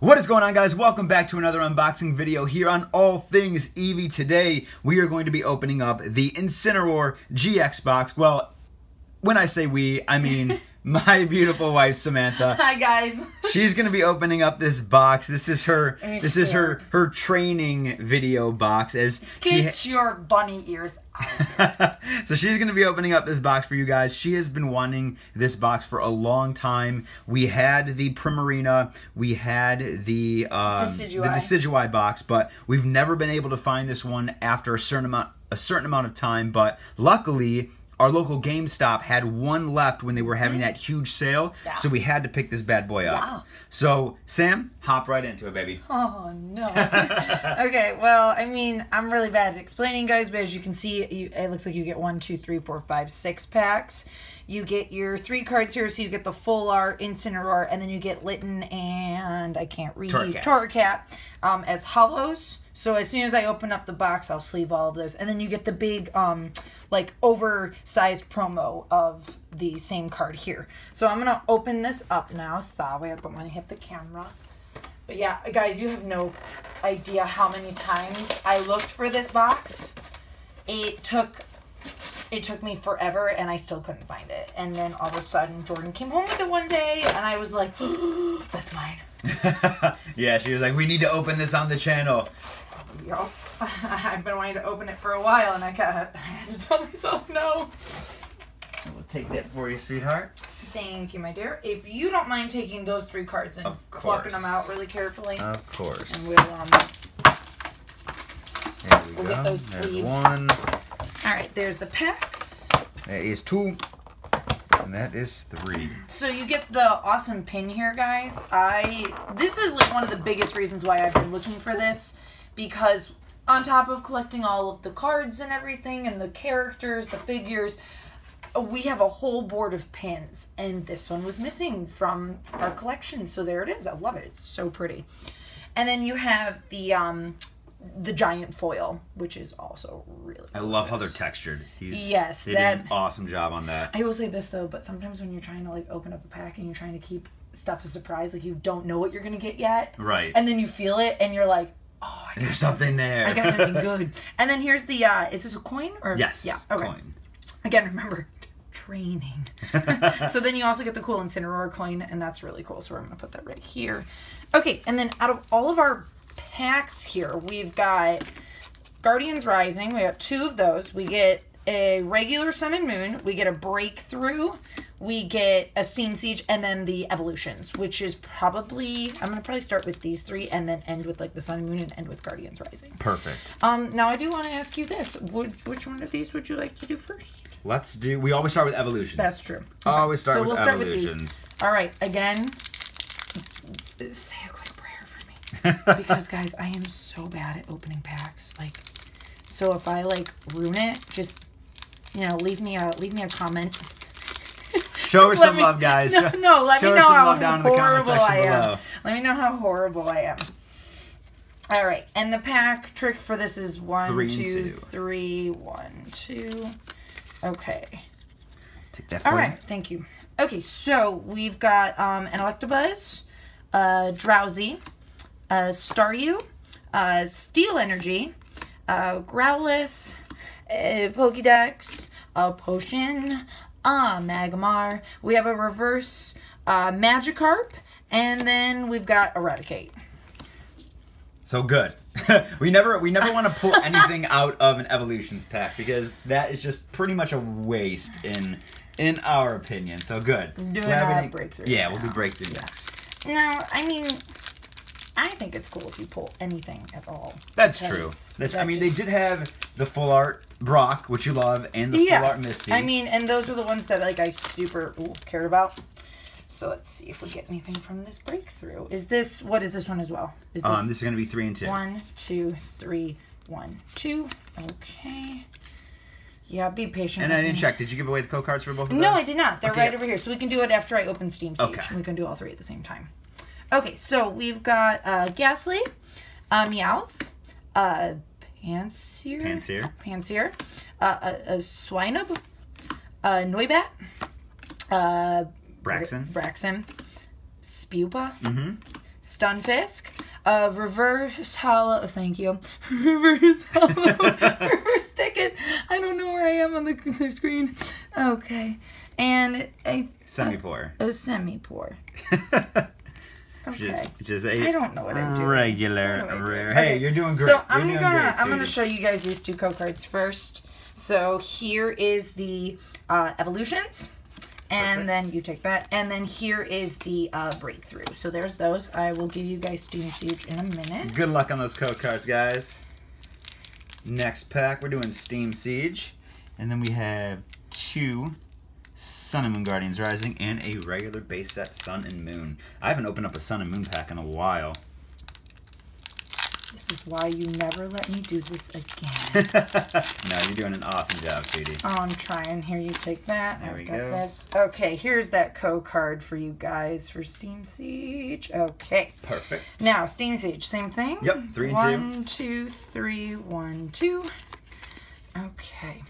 What is going on guys? Welcome back to another unboxing video here on All Things Eevee. Today we are going to be opening up the Incineroar GX box. Well, when I say we, I mean my beautiful wife Samantha. Hi guys. She's going to be opening up this box. This is her this is her her training video box as she Get your bunny ears out. so she's going to be opening up this box for you guys. She has been wanting this box for a long time. We had the Primarina, we had the um, Decidueye. the Decidueye box, but we've never been able to find this one after a certain amount a certain amount of time. But luckily. Our local GameStop had one left when they were having that huge sale, Mm-hmm. Yeah. so we had to pick this bad boy up. Yeah. So, Sam, hop right into it, baby. Oh no. okay, well, I mean, I'm really bad at explaining, guys, but as you can see, you, it looks like you get one, two, three, four, five, six packs. You get your three cards here, so you get the full art Incineroar, and then you get Litten and I can't read Torracat. Torracat um, as holos. So as soon as I open up the box, I'll sleeve all of those, and then you get the big, um, like oversized promo of the same card here. So I'm gonna open this up now. That way I don't want to hit the camera. But yeah, guys, you have no idea how many times I looked for this box. It took it took me forever and I still couldn't find it. And then all of a sudden Jordan came home with it one day and I was like, that's mine. yeah, she was like, "We need to open this on the channel." Yup. I've been wanting to open it for a while and I got I had to tell myself no. We'll take that for you, sweetheart. Thank you, my dear. If you don't mind taking those three cards and plucking them out really carefully. Of course. and we'll um There we We'll go. get those There's sleeves. one. Alright, there's the packs. That is two. And that is three. So you get the awesome pin here, guys. I this is like one of the biggest reasons why I've been looking for this because on top of collecting all of the cards and everything and the characters, the figures, we have a whole board of pins and this one was missing from our collection. So there it is. I love it. It's so pretty. And then you have the um the giant foil, which is also really I love how they're textured. He's, Yes, they did an awesome job on that. I will say this though, but sometimes when you're trying to like open up a pack and you're trying to keep stuff a surprise, like you don't know what you're gonna get yet, Right. and then you feel it and you're like, oh, There's something there. I got something good. And then here's the, uh, is this a coin or? Yes. Yeah. Okay. Coin. Again, remember training. so then you also get the cool Incineroar coin, and that's really cool. So I'm gonna put that right here. Okay, and then out of all of our packs here, we've got Guardians Rising. We got two of those. We get a regular Sun and Moon. We get a Breakthrough. We get a Steam Siege, and then the Evolutions, which is probably I'm gonna probably start with these three, and then end with like the Sun and Moon, and end with Guardians Rising. Perfect. Um, now I do want to ask you this: Would, which one of these would you like to do first? Let's do. We always start with evolutions. That's true. Always start So with we'll start with evolutions. All right, again, say a quick prayer for me because guys, I am so bad at opening packs. Like, so if I like ruin it, just you know, leave me a leave me a comment. Show her some me- love, guys. No, no, let show me know how love down in the comment horrible I am. below. Let me know how horrible I am. All right, and the pack trick for this is one, Three two, two. three, one, two. Okay. Take that for All you. thank you. Okay, so we've got um, an Electabuzz, uh, Drowzee, uh, Staryu, uh, Steel Energy, uh, Growlithe, uh, Pokédex, a Potion, uh, Magmar. We have a reverse uh, Magikarp, and then we've got Eradicate. So good. we never we never want to pull anything out of an evolutions pack because that is just pretty much a waste in in our opinion. So good. Doing Glad we a breakthrough Yeah, we'll do breakthrough next. Now, I mean, I think it's cool if you pull anything at all. That's true. That's, I that mean, just- they did have the full art Brock, which you love, and the full art Misty. I mean, and those were the ones that like I super ooh, cared about. So let's see if we get anything from this breakthrough. Is this what is this one as well? Is this, um, this is gonna be three and two. one, two, three, one, two? Okay. Yeah, be patient. And I didn't me. check. Did you give away the co cards for both of those? No, I did not. They're Okay. right over here. So we can do it after I open Steam Siege. Okay. And we can do all three at the same time. Okay, so we've got uh, Gastly, uh, Meowth, uh, Pansear, Pansear. Pansear, uh, a, a Swinub, uh, Noibat, uh, Braixen. Braixen, Spewpa, Mm-hmm. Stunfisk, a reverse holo. Thank you. Reverse holo. reverse ticket. I don't know where I am on the, the screen. Okay, and a Simipour. a Simipour. Okay. Just, just a I don't know what I'm doing. regular What am I doing? rare. Hey, Okay, you're doing great. So I'm You're gonna great, I'm gonna show you guys these two code cards first. So here is the uh, evolutions, and Perfect. then you take that, and then here is the uh, breakthrough. So there's those. I will give you guys Steam Siege in a minute. Good luck on those code cards, guys. Next pack, we're doing Steam Siege. And then we have two Sun and Moon Guardians Rising and a regular base set Sun and Moon. I haven't opened up a Sun and Moon pack in a while. This is why you never let me do this again. no, you're doing an awesome job, sweetie. Oh, I'm trying. Here, you take that. There I've we got go. this. Okay, here's that co card for you guys for Steam Siege. Okay. Perfect. Now, Steam Siege, same thing. Yep, three and two. One, two, three, one, two. Okay.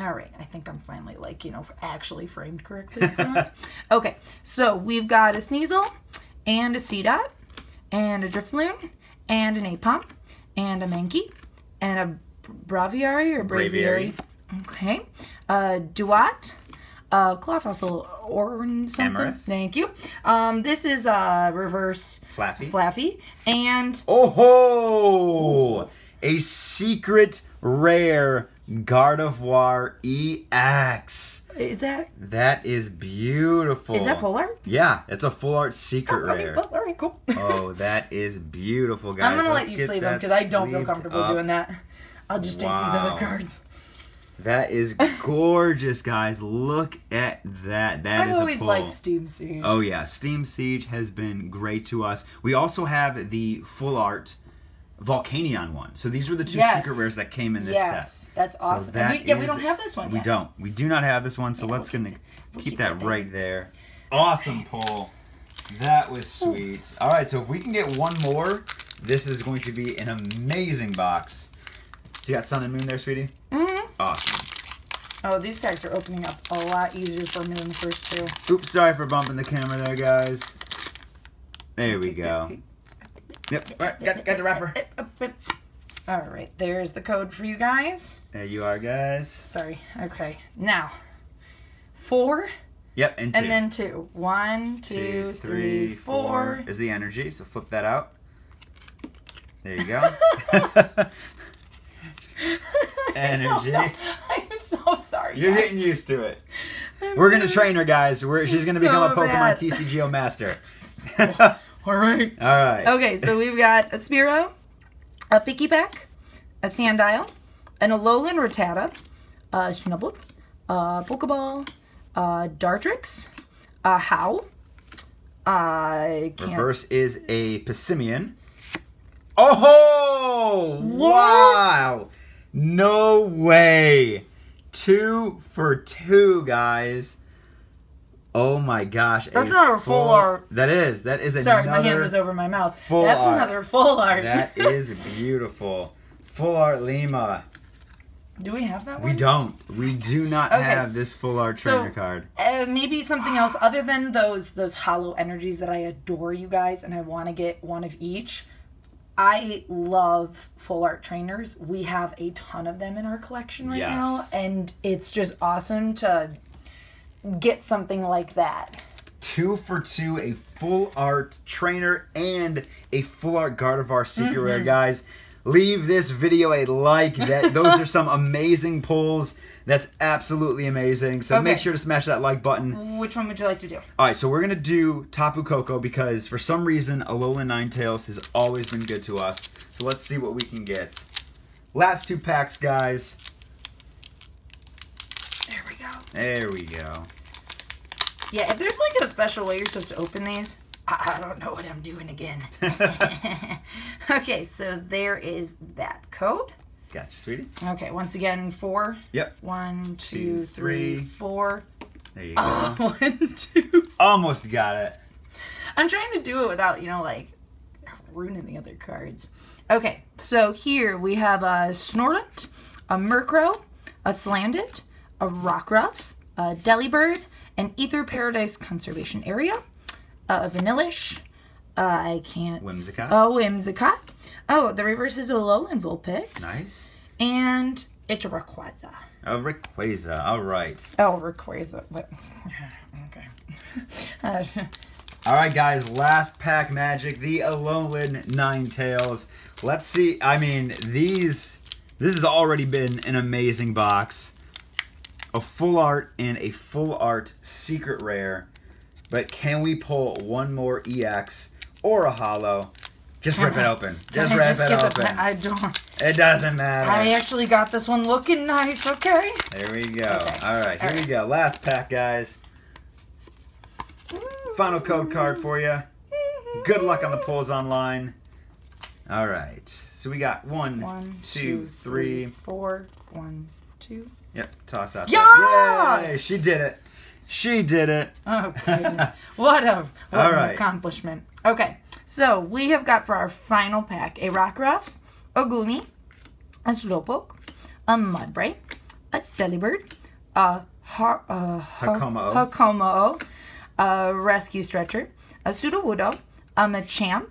All right, I think I'm finally like, you know, actually framed correctly. okay, so we've got a Sneasel and a Seedot and a Drifloon and an Aipom and a Mankey and a Braviary or Braviary. Okay. Uh, Duat, uh, claw fossil or something. Amarith. Thank you. Um, this is uh, reverse Flaaffy. Flaaffy and Oh ho! A secret rare Gardevoir EX. is that That is beautiful. is that full art? Yeah, it's a full art secret oh, Okay, rare. all right, cool. oh, that is beautiful, guys. I'm gonna Let's let you sleeve them because I don't feel comfortable up. doing that. I'll just take these other cards. That is gorgeous, guys. Look at that. That I've is a always liked Steam Siege. Oh yeah, Steam Siege has been great to us. We also have the full art Volcanion one. So these were the two Yes. secret rares that came in this yes, set. that's So awesome. that and we, yeah, we don't have this one We yet. don't. We do not have this one, so Yeah, let's we'll gonna we'll keep keep that that right there. Awesome pull. That was sweet. All right, so if we can get one more, this is going to be an amazing box. So you got Sun and Moon there, sweetie. Mhm. Awesome. Oh, these packs are opening up a lot easier for me than the first two. Oops, sorry for bumping the camera there, guys. There we go. Yep, all right, got, got the wrapper. All right, there's the code for you guys. There you are, guys. Sorry. Okay, now four Yep, and two. and then two. One, two, three, four. is the energy, so flip that out. There you go. Energy. I'm so sorry. You're guys. getting used to it. I'm We're gonna really- train her, guys. We're, she's gonna So become a Pokemon bad. TCGO master. All right. All right. Okay, so we've got a Spearow, a Pikipek, a Sandile, an Alolan Rattata, a Snubbull, a Pokeball, a Dartrix, a Howl, I can't. Reverse is a Passimian. Oh! What? Wow! No way! Two for two, guys. Oh my gosh. That's not a full art. That is. That is Sorry, another. my hand was over my mouth. full That's art. another full art. That is beautiful. Full art Ilima. Do we have that one? We don't. We do not Okay. have this full art So- trainer card. Uh, maybe something else other than those those holo energies that I adore you guys and I want to get one of each. I love full art trainers. We have a ton of them in our collection right Yes. now and it's just awesome to get something like that. two for two, a full art trainer and a full art Gardevoir Secret Mm-hmm. Rare, guys. Leave this video a like. That those are some amazing pulls. That's absolutely amazing. So make sure to smash that like button. Which one would you like to do? All right, so we're gonna do Tapu Koko because for some reason Alolan Ninetales has always been good to us. So let's see what we can get. Last two packs, guys. There we go. There we go. Yeah, if there's like a special way you're supposed to open these, I, I don't know what I'm doing again. okay, so there is that code. Gotcha, sweetie. Okay, once again, four. Yep. One, Two, two, three, three. four. There you go. Oh, one, two. Almost got it. I'm trying to do it without, you know, like ruining the other cards. Okay, so here we have a Snorlax, a Murkrow, a Salandit, a Rockruff, a Delibird, an Ether Paradise Conservation Area, a Vanillish, I can't. Whimsicott. Oh, Whimsicott. Oh, the reverse is Alolan Vulpix. Nice. And it's a Rayquaza. A Rayquaza. All right. Oh, Rayquaza. But, okay. Uh, All right, guys. Last pack magic. The Alolan Ninetales. Let's see. I mean, these. This has already been an amazing box. A full art and a full art secret rare. But can we pull one more EX or a holo? Just rip it open. Just rip it get the open. I don't. It doesn't matter. I actually got this one looking nice. Okay. There we go. Okay. All right, here we go. Last pack, guys. Final code card for you. Good luck on the polls online. All right. So we got one, One, two, three. One, two. Yep, toss out. Yes! Yay! She did it. She did it. Oh goodness. what a what All an right. accomplishment. Okay, so we have got for our final pack a Rockruff, a Gloomy, a Slowpoke, a Mudbray, a Delibird, a ha- uh, ha- Hakamo-o. Hakamo-o, a Rescue Stretcher, a Sudowoodo, a Machamp,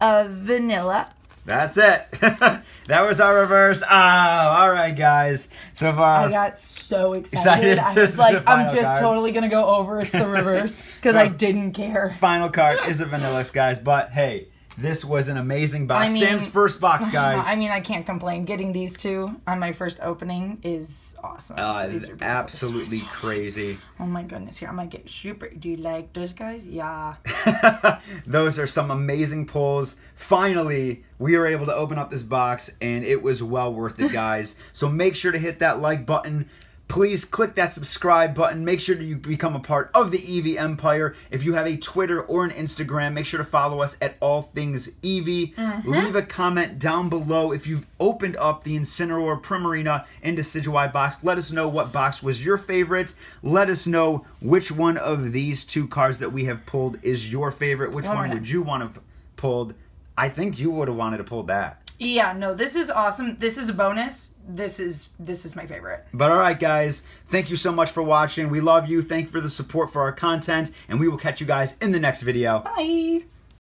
a Vanilla. That's it. that was our reverse. Oh, all right, guys. So far, I got so excited. Excited I was like, I'm just card. totally gonna go over. It's the reverse because I didn't care. final card is a Vanillish, guys. But hey, this was an amazing box. I mean- Sam's first box, guys. I mean, I can't complain. Getting these two on my first opening is awesome. Uh, So these are absolutely so crazy. Oh my goodness! Here, I might get super. Do you like those guys? Yeah. Those are some amazing pulls. Finally, we were able to open up this box, and it was well worth it, guys. so make sure to hit that like button. Please click that subscribe button. Make sure you become a part of the Eevee Empire. If you have a Twitter or an Instagram, make sure to follow us at All Things Eevee. Mm-hmm. Leave a comment down below if you've opened up the Incineroar Primarina and Decidueye box. Let us know what box was your favorite. Let us know which one of these two cards that we have pulled is your favorite. Which One would you want to have pulled? I think you would have wanted to pull that. Yeah. No, this is awesome. This is a bonus. This is this is my favorite. But all right, guys, thank you so much for watching. We love you. Thank you for the support for our content, and we will catch you guys in the next video. Bye.